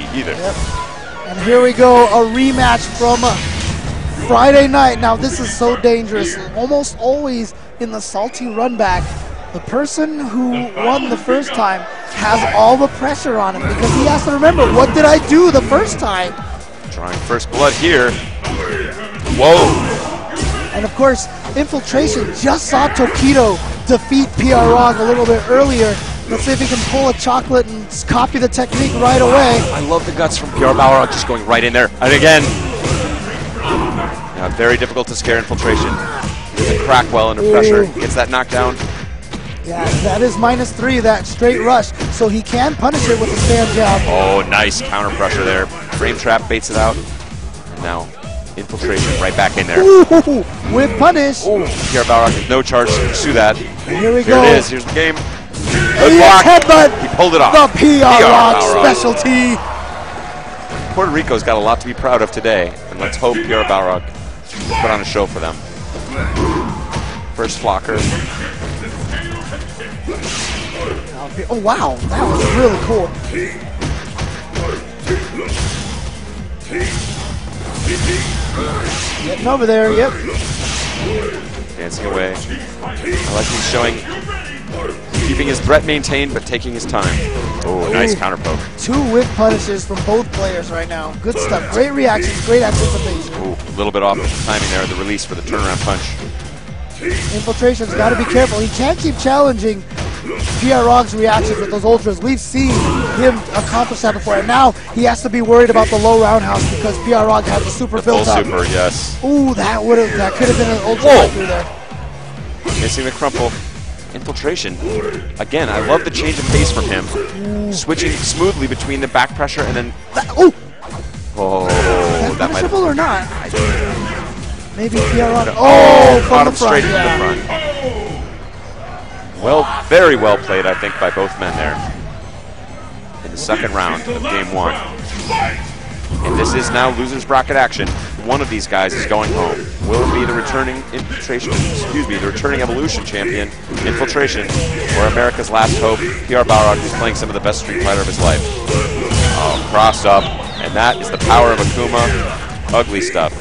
either. Yep. And here we go, a rematch from Friday night. Now this is so dangerous. Almost always in the salty run back, the person who won the first time has all the pressure on him because he has to remember, what did I do the first time? Trying first blood here. Whoa. And of course, Infiltration just saw Tokido defeat PR a little bit earlier. Let's see if he can pull a chocolate and copy the technique right away. I love the guts from PR Balrog just going right in there. And again, yeah, very difficult to scare infiltration. Doesn't crack well under pressure. Gets that knockdown. Yeah, that is minus three, that straight rush. So he can punish it with a stand jab. Oh, nice counter pressure there. Frame trap baits it out. And now infiltration right back in there. Ooh, with punish. Ooh, PR Balrog no charge to pursue that. Here we Here go. it is. Here's the game. Good block. headbutt. He pulled it off. The PR Rog Balrog. specialty. Puerto Rico's got a lot to be proud of today, and let's hope PR Balrog put on a show for them. First flocker. Oh, wow. That was really cool. Getting over there, yep. Dancing away. I like he's showing, keeping his threat maintained, but taking his time. Oh, nice Ooh. counter poke. Two whip punishes from both players right now. Good stuff. Great reactions, great anticipation. Ooh, a little bit off the timing there, the release for the turnaround punch. Infiltration's got to be careful. He can't keep challenging PR Rog's reactions with those ultras. We've seen him accomplish that before, and now he has to be worried about the low roundhouse because PR Rog has the super The full built up. super, yes. Ooh, that would have that could have been an ultra Whoa. right through there. Missing the crumple. Infiltration. Again, I love the change of pace from him. Switching smoothly between the back pressure and then, That, ooh, oh, that that might or not? Maybe Rog. Oh, Oh, from the front. straight yeah. from the front. Well, very well played, I think, by both men there in the second round of game one. And this is now losers bracket action. One of these guys is going home. Will it be the returning infiltration, excuse me, the returning evolution champion, infiltration, or America's last hope, PR Balrog, who's playing some of the best Street Fighter of his life? Oh, cross up, and that is the power of Akuma. Ugly stuff.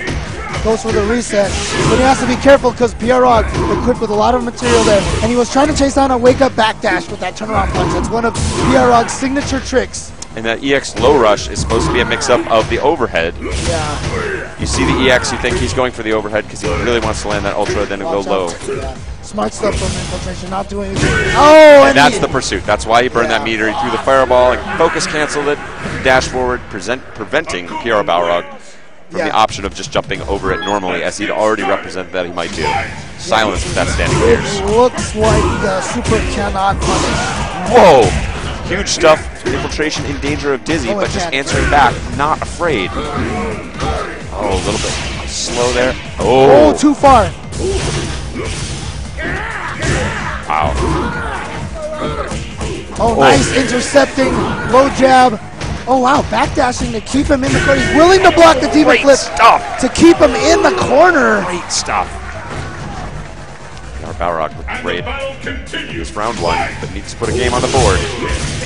Goes for the reset, but he has to be careful because PR Rog equipped with a lot of material there, and he was trying to chase down a wake up backdash with that turnaround punch. That's one of PR Rog's signature tricks. And that EX low rush is supposed to be a mix-up of the overhead. Yeah. You see the EX, you think he's going for the overhead because he really wants to land that ultra, then it'll go low. Yeah. Smart stuff from infiltration, not doing anything. Oh, And that's he- the pursuit. That's why he burned that meter. He threw the fireball and focus canceled it, dash forward, present, preventing PR Balrog from Yeah. the option of just jumping over it normally, as he'd already represented that he might do. Silence with that standing. It looks like the Super cannot punish. Whoa! Huge stuff. Infiltration in danger of dizzy, Oh, but just answering back, not afraid. Oh, a little bit slow there. Oh, Oh, too far. wow. Oh, oh, nice intercepting, low jab. Oh wow, backdashing to keep him in the corner. He's willing to block the diva Great flip stuff. to keep him in the corner. Great stuff. Our Balrog with great. This round one, but needs to put a game on the board.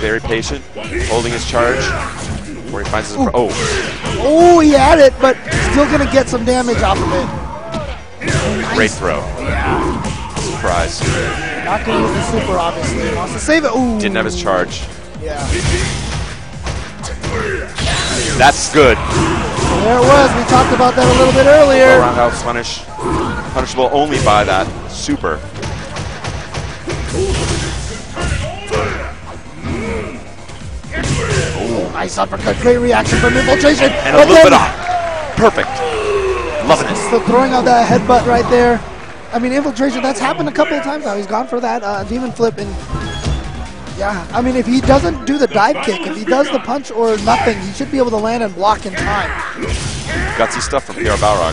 Very patient, holding his charge. Where he finds his. Oh, Oh, he had it, but still gonna get some damage off of it. great throw. Surprise. Not gonna use the super, obviously. He wants to save it. Ooh. Didn't have his charge. Yeah. That's good. There it was. We talked about that a little bit earlier. Roundhouse punish. Punishable only by that super. Oh, nice uppercut. Great reaction from infiltration. And a little bit off. Perfect. Loving it. So throwing out that headbutt right there. I mean, infiltration, that's happened a couple of times now. He's gone for that uh, demon flip and yeah, I mean, if he doesn't do the dive kick, if he does the punch or nothing, he should be able to land and block in time. gutsy stuff from PR Balrog.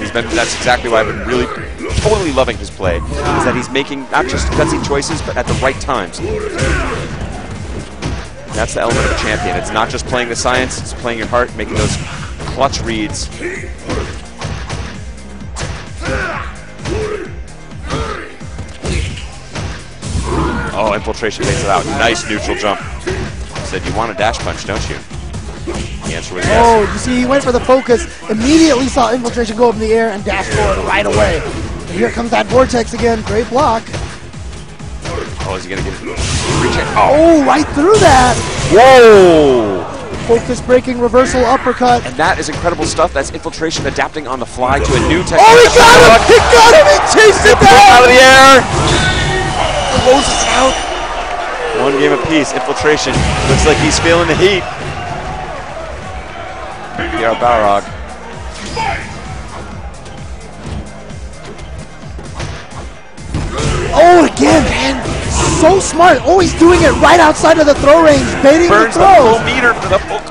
He's been that's exactly why I've been really totally loving his play. Is that he's making not just gutsy choices, but at the right times. That's the element of a champion. It's not just playing the science, it's playing your heart, making those clutch reads. Oh, infiltration takes it out. Nice neutral jump. Said you want a dash punch, don't you? The answer was yes. Oh, you see, he went for the focus, immediately saw infiltration go up in the air and dash forward right away. And here comes that vortex again. Great block. Oh, is he gonna get it? Oh, Oh, right through that. whoa! Focus breaking reversal uppercut. And that is incredible stuff. That's infiltration adapting on the fly to a new technique. Oh, he got him! He got him! He chased it back! Out of the air. Closes it out. One game apiece. Infiltration looks like he's feeling the heat. PR Balrog. Oh, again, man. So smart. Always doing it right outside of the throw range, baiting Burns the the full meter for the full.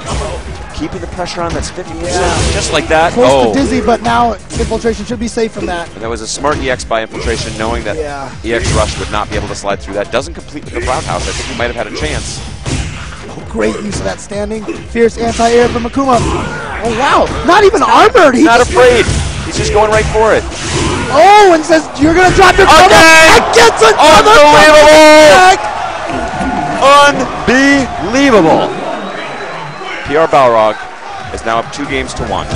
Keeping the pressure on. That's 50%. Just like that. Close oh. to dizzy, but now infiltration should be safe from that. And that was a smart EX by infiltration, knowing that Yeah. EX Rush would not be able to slide through that. Doesn't complete with the roundhouse. I think he might have had a chance. Oh, great use of that standing. Fierce anti-air from Akuma. Oh, wow. Not even armored. He Not afraid. He's just going right for it. Oh, and says, you're going to drop your combo. Again! And gets another Unbelievable! back. Unbelievable. PR Balrog is now up two games to one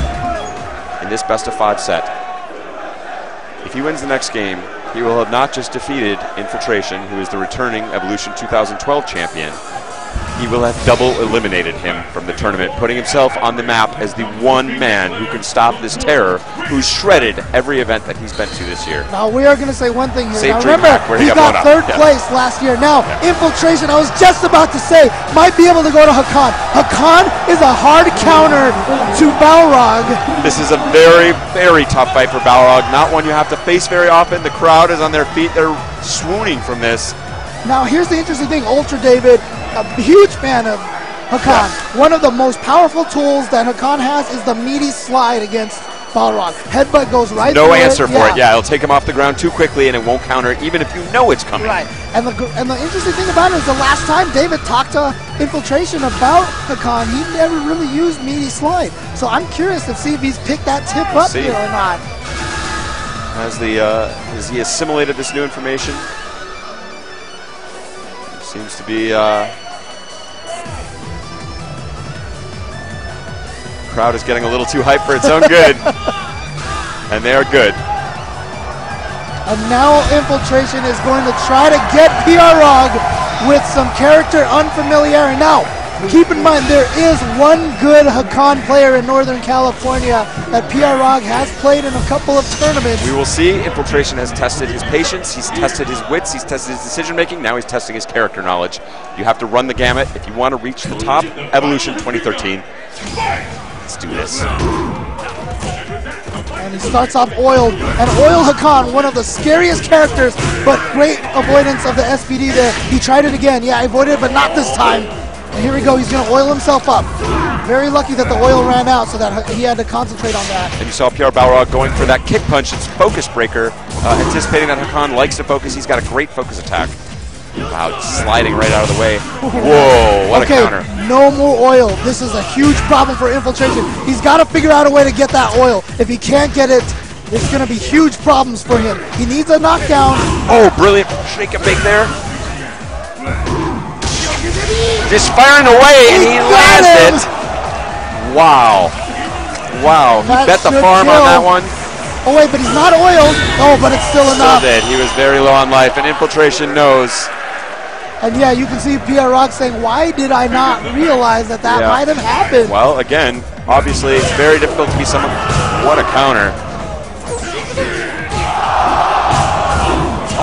in this best of five set. If he wins the next game, he will have not just defeated Infiltration, who is the returning Evolution 2012 champion, he will have double eliminated him from the tournament, putting himself on the map as the one man who can stop this terror who's shredded every event that he's been to this year. Now we are going to say one thing here. Save now remember, where he he got got blown up. third Yeah. place last year. Now infiltration. I was just about to say might be able to go to Hakan. Hakan is a hard counter to Balrog. This is a very, very tough fight for Balrog. Not one you have to face very often. The crowd is on their feet. They're swooning from this. Now here's the interesting thing. Ultra David, a huge fan of Hakan. One of the most powerful tools that Hakan has is the meaty slide against Balrog. Headbutt goes right No answer for it. Yeah, it'll take him off the ground too quickly and it won't counter even if you know it's coming. Right. And the and the interesting thing about it is the last time David talked to Infiltration about Hakan, he never really used meaty slide. So I'm curious to see if he's picked that tip up See. here or not. Has the uh, has he assimilated this new information? Seems to be. Uh, crowd is getting a little too hyped for its own good, and they are good. And now Infiltration is going to try to get PR Rog with some character unfamiliarity. Now, keep in mind there is one good Hakan player in Northern California that PR Rog has played in a couple of tournaments. We will see. Infiltration has tested his patience, he's tested his wits, he's tested his decision making, now he's testing his character knowledge. You have to run the gamut if you want to reach the top. Evolution 2013. Let's do this. And he starts off oiled. And Oil Hakan, one of the scariest characters, but great avoidance of the SPD there. He tried it again. Yeah, I avoided it, but not this time. And here we go. He's going to oil himself up. Very lucky that the oil ran out so that he had to concentrate on that. And you saw PR Balrog going for that kick punch. It's focus breaker, uh, anticipating that Hakan likes to focus. He's got a great focus attack. Wow, sliding right out of the way. Whoa, what okay, a counter. no more oil. This is a huge problem for infiltration. He's got to figure out a way to get that oil. If he can't get it, it's going to be huge problems for him. He needs a knockdown. Oh, brilliant shake and bake there. Just firing away, and he He lands him. it. Wow. Wow, he That bet the should farm on that one. Oh, wait, but he's not oiled. Oh, but it's still Still enough. did. He was very low on life, and Infiltration knows. And yeah, you can see PR Rog saying, why did I not realize that that Yeah. might have happened? Well, again, obviously, it's very difficult to be someone. What a counter.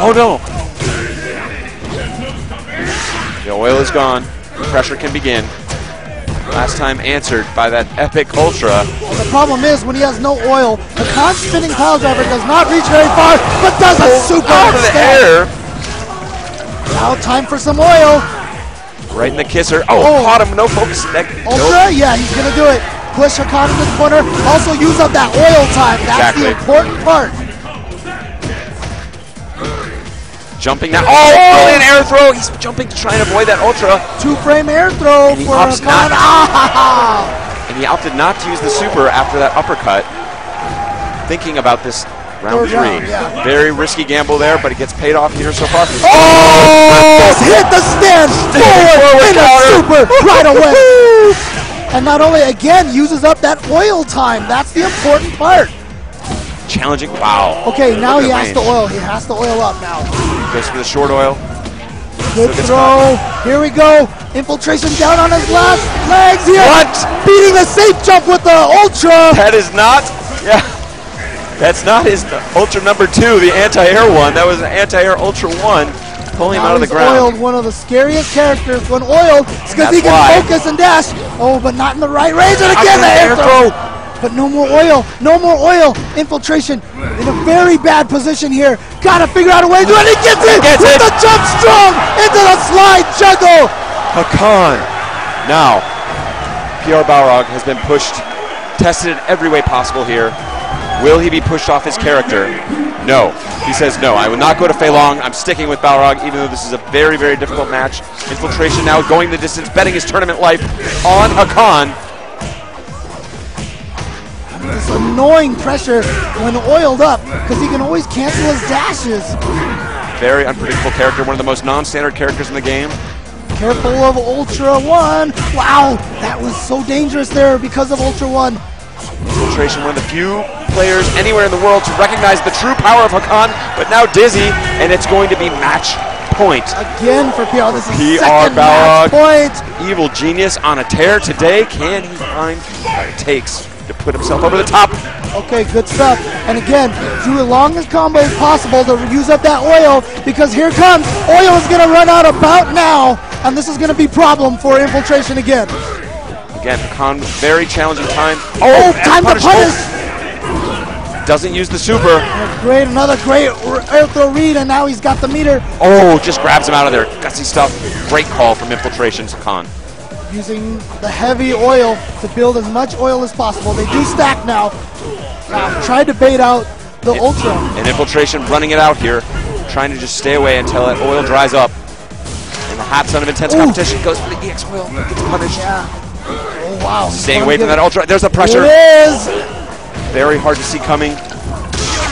Oh, no. The oil is gone. The Pressure can begin. Last time answered by that epic ultra. The problem is when he has no oil, the con spinning pile driver does not reach very far, but does a super out of the air. Now time for some oil. Right in the kisser. Oh, Oh. caught him. No focus. That, Ultra, yeah, he's gonna do it. Push Hakan into the corner. Also use up that oil time. That's Exactly. the important part. Jumping now. Oh, brilliant air throw. He's jumping to try and avoid that ultra. Two frame air throw he for opts Hakan. not. Ah! And he opted not to use the super after that uppercut. Thinking about this round Third three. round, yeah. Very risky gamble there, but it gets paid off here so far. Oh! hit the stand forward, forward in a super right away. and not only again uses up that oil time. That's the important part. Challenging. Wow. Okay, now he has to oil. He has to oil up now. Goes for the short oil. Good throw. Here we go. Infiltration down on his last legs here. What? Beating the safe jump with the ultra. That is not. Yeah. That's not his Ultra number two, the anti-air one. That was an anti-air Ultra one, pulling him out of the ground. oiled one of the scariest characters when oiled. Because he can why. focus and dash. Oh, but not in the right range. And again, the air throw. throw. But no more oil. No more oil. Infiltration in a very bad position here. Gotta figure out a way to do it. He gets it Gets with it. the jump strong into the slide juggle. Hakan. Now, PR Balrog has been pushed, tested in every way possible here. Will he be pushed off his character? No. He says no. I will not go to Fei Long. I'm sticking with Balrog, even though this is a very, very difficult match. Infiltration now going the distance, betting his tournament life on Hakan. Annoying pressure when oiled up because he can always cancel his dashes. Very unpredictable character, one of the most non-standard characters in the game. Careful of Ultra One. Wow, that was so dangerous there because of Ultra One. Infiltration, one of the few players anywhere in the world to recognize the true power of Hakan, but now Dizzy, and it's going to be match point. Again for PR. This is PR second match point. Evil genius on a tear today. Can he find what it takes to put himself over the top? Okay, good stuff. And again, do the longest combo as possible to use up that oil because here comes. Oil is going to run out about now, and this is going to be problem for infiltration again. Again, Hakan, very challenging time. Oh, oh, and time to punish. punish. Oh, Doesn't use the super. Great, another great air throw read, and now he's got the meter Oh, just grabs him out of there. Gutsy stuff. Great call from Infiltration, Hakan. Using the heavy oil to build as much oil as possible. They do stack now. Now, tried to bait out the Ultra. And Infiltration running it out here, trying to just stay away until that oil dries up. And the hot son of intense Ooh. competition goes for the EX oil, gets punished. Yeah. Oh, wow. Staying away from that ultra. There's the pressure. It is. Very hard to see coming.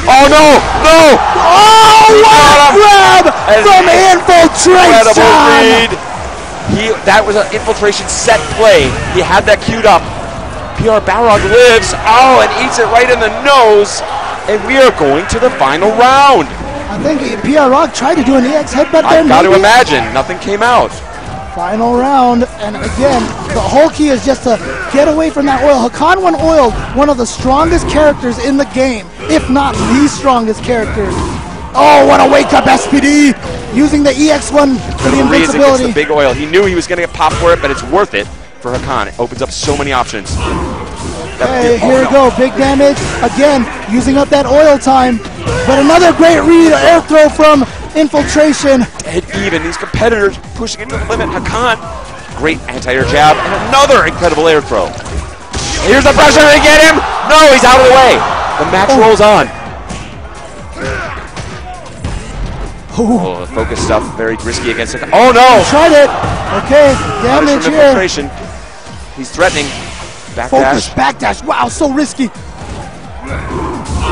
Oh no! No! Oh, what a grab from Incredible read. He that was an infiltration set play. He had that queued up. PR Balrog lives. Oh, and eats it right in the nose. And we are going to the final round. I think PR Rog tried to do an EX headbutt there. I've got to imagine nothing came out. Final round, and again, the whole key is just to get away from that oil. Hakan when oiled, one of the strongest characters in the game, if not the strongest character. Oh, what a wake up SPD! Using the EX1 for the The reason gets invincibility. the big oil. He knew he was going to get popped for it, but it's worth it for Hakan. It opens up so many options. Hey, here we go, big damage. Again, using up that oil time. But another great read, air throw from Infiltration. Dead even. These competitors pushing it to the limit. Hakan, great anti-air jab, and another incredible air throw. Here's the pressure to get him. No, he's out of the way. The match Oh. rolls on. Oh, the focus stuff very risky against it. Oh no! Tried it. Okay, damage here. infiltration. He's threatening. Focus, Backdash. backdash. Wow, so risky.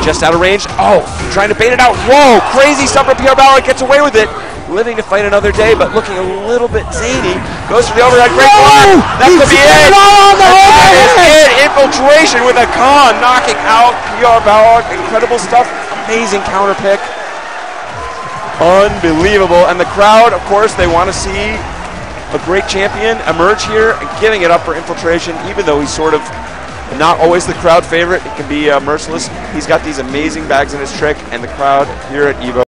Just out of range. Oh, trying to bait it out. Whoa, crazy stuff from PR Balrog gets away with it. Living to fight another day, but looking a little bit zany. Goes for the overhead. Great block. That He's could be it. on the That is it. Infiltration with a con, knocking out PR Balrog. Incredible stuff. Amazing counter pick. Unbelievable. And the crowd, of course, they want to see a great champion emerge here giving it up for infiltration, even though he's sort of not always the crowd favorite. It can be uh, merciless. He's got these amazing bags in his trick, and the crowd here at Evo